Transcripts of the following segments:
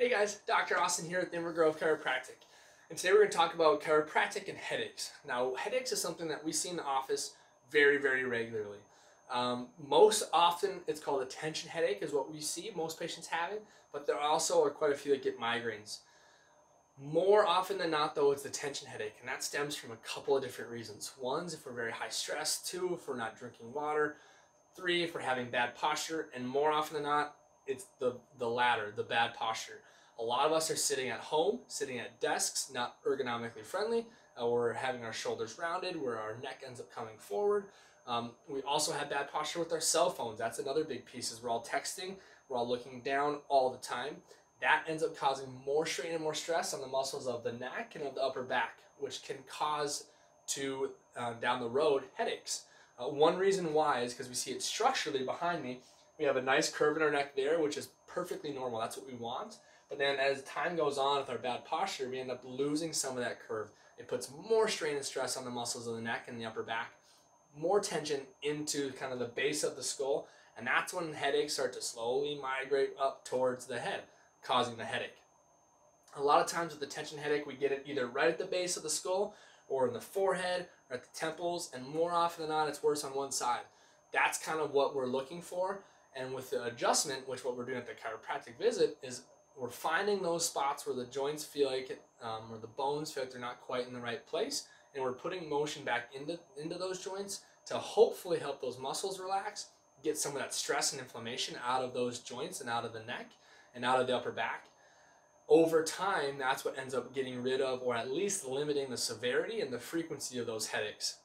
Hey guys, Dr. Austin here at Inver Grove Chiropractic. And today we're going to talk about chiropractic and headaches. Now, headaches is something that we see in the office very, very regularly. Um, most often, it's called a tension headache, is what we see most patients having, but there also are quite a few that get migraines. More often than not, though, it's the tension headache, and that stems from a couple of different reasons. One's if we're very high stress, two, if we're not drinking water, three, if we're having bad posture, and more often than not, it's the, the latter, the bad posture. A lot of us are sitting at home, sitting at desks, not ergonomically friendly. Uh, we're having our shoulders rounded, where our neck ends up coming forward. Um, we also have bad posture with our cell phones. That's another big piece. Is we're all texting, we're all looking down all the time. That ends up causing more strain and more stress on the muscles of the neck and of the upper back, which can cause to uh, down the road headaches. Uh, one reason why is because we see it structurally behind me. We have a nice curve in our neck there, which is perfectly normal. That's what we want. But then as time goes on with our bad posture, we end up losing some of that curve. It puts more strain and stress on the muscles of the neck and the upper back, more tension into kind of the base of the skull, and that's when headaches start to slowly migrate up towards the head, causing the headache. A lot of times with the tension headache, we get it either right at the base of the skull or in the forehead or at the temples, and more often than not, it's worse on one side. That's kind of what we're looking for. And with the adjustment, which what we're doing at the chiropractic visit, is we're finding those spots where the joints feel like it, um, or the bones feel like they're not quite in the right place, and we're putting motion back into into those joints to hopefully help those muscles relax, get some of that stress and inflammation out of those joints and out of the neck and out of the upper back. Over time, that's what ends up getting rid of, or at least limiting the severity and the frequency of those headaches,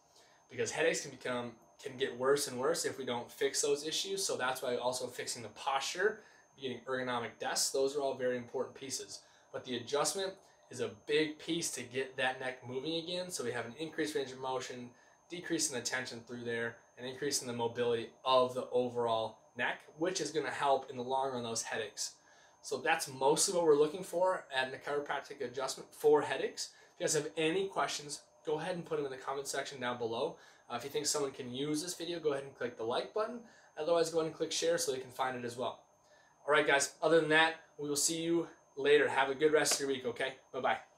because headaches can become can get worse and worse if we don't fix those issues. So that's why also fixing the posture getting ergonomic desks, those are all very important pieces. But the adjustment is a big piece to get that neck moving again. So we have an increased range of motion, decreasing the tension through there, and increasing the mobility of the overall neck, which is going to help in the long run those headaches. So that's mostly what we're looking for at the chiropractic adjustment for headaches. If you guys have any questions, go ahead and put them in the comment section down below. Uh, if you think someone can use this video, go ahead and click the like button. Otherwise, go ahead and click share so they can find it as well. All right, guys, other than that, we will see you later. Have a good rest of your week, okay? Bye-bye.